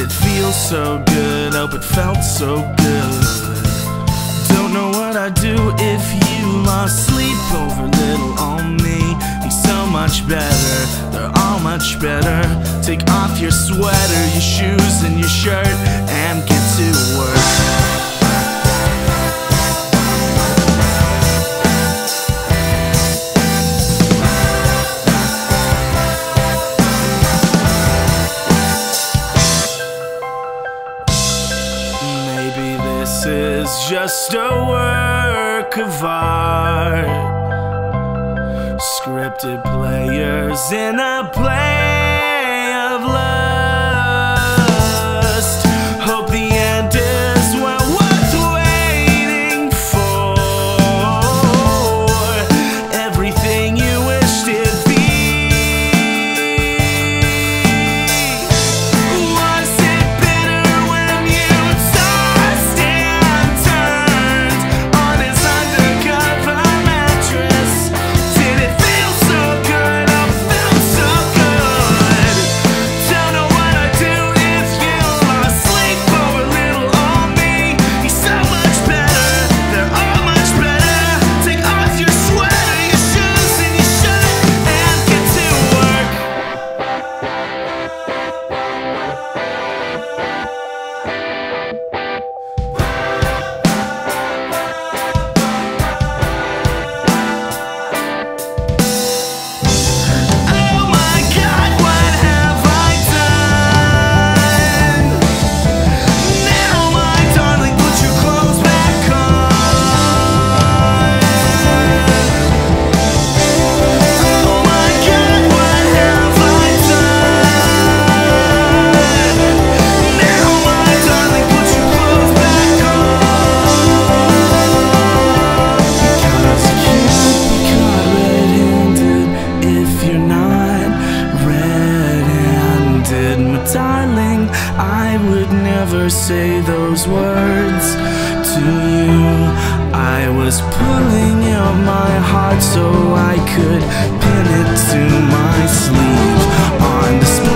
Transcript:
feels so good, hope it felt so good. Don't know what I'd do if you lost sleep over little on me. Be so much better, they're all much better. Take off your sweater, your shoes, and your shirt, and get to work. Is just a work of art. Scripted players in a play of lust. Say those words to you. I was pulling out my heart so I could pin it to my sleeve on the